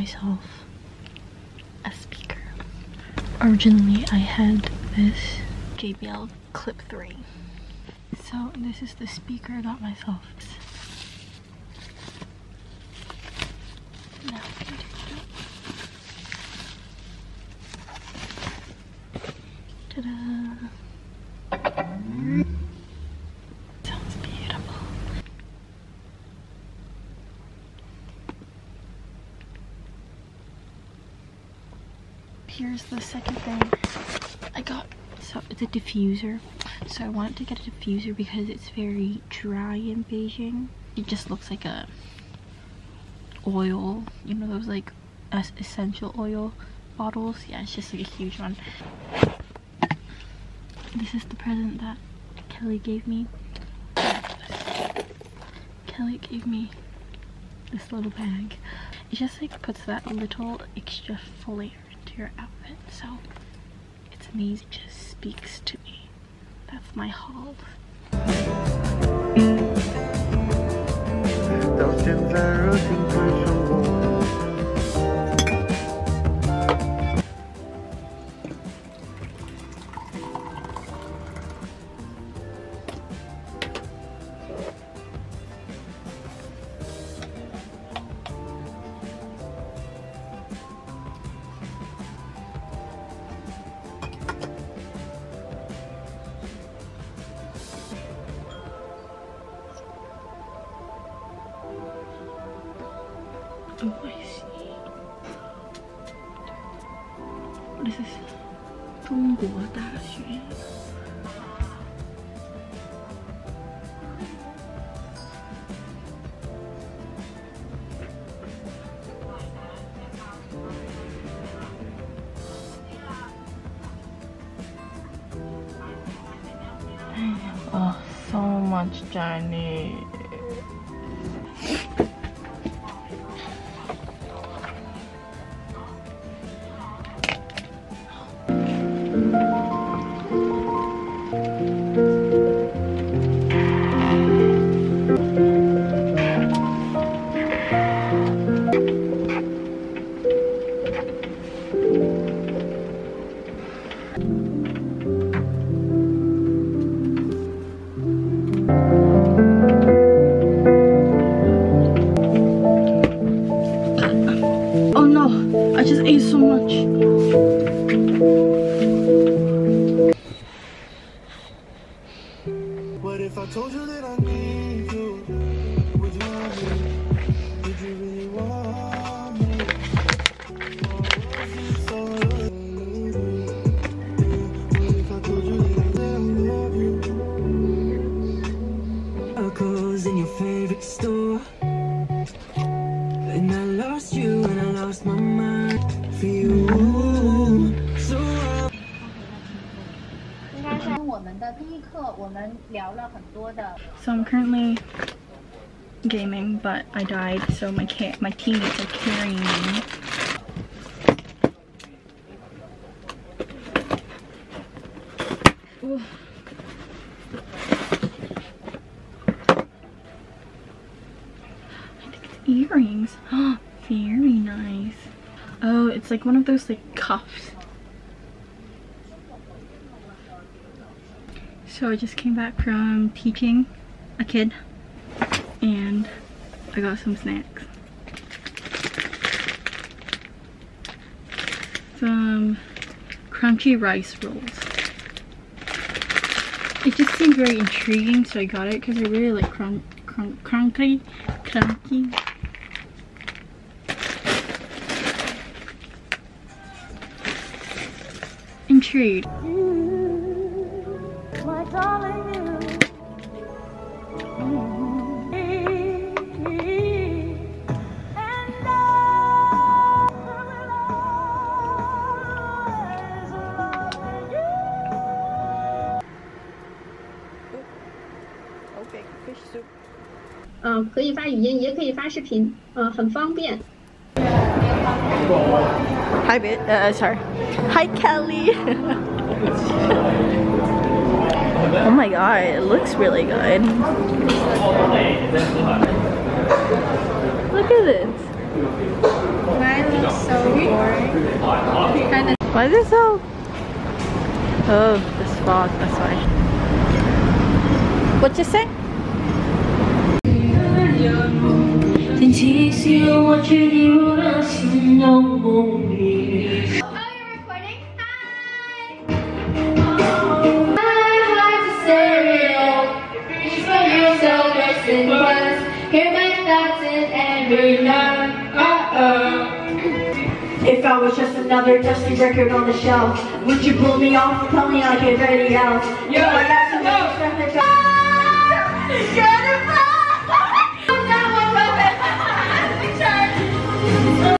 Myself a speaker. Originally I had this JBL Clip 3. So this is the speaker I got myself. Now. Ta-da! Here's the second thing I got. So it's a diffuser. So I wanted to get a diffuser because it's very dry in Beijing. It just looks like a oil, you know those like essential oil bottles. Yeah, it's just like a huge one. This is the present that Kelly gave me. Kelly gave me this little bag. It just like puts that little extra flair to your outfit. So it's amazing. It just speaks to me. That's my haul. Are for This is 中国大学。Oh, so much Chinese. What if I told you So I'm currently gaming, but I died, so my my teammates are carrying me. Ooh. I think it's earrings. Very nice. Oh, it's like one of those like cuffs. So I just came back from teaching a kid and I got some snacks. Some crunchy rice rolls. It just seemed very intriguing so I got it because I really like crun crun crunchy, crunchy. intrigued. Okay, fish soup. 嗯、可以发语音，也可以发视频，嗯、很方便。 Hi, bit. Uh, sorry. Hi, Kelly. Oh my god, it looks really good. Look at this. Why is it so... Oh, this fog, that's why. What you say? Then you you listen close. Hear my thoughts in every note. Uh-oh. If I was just another dusty record on the shelf, would you pull me off and tell me like everybody else? Yo, I got some stuff that got.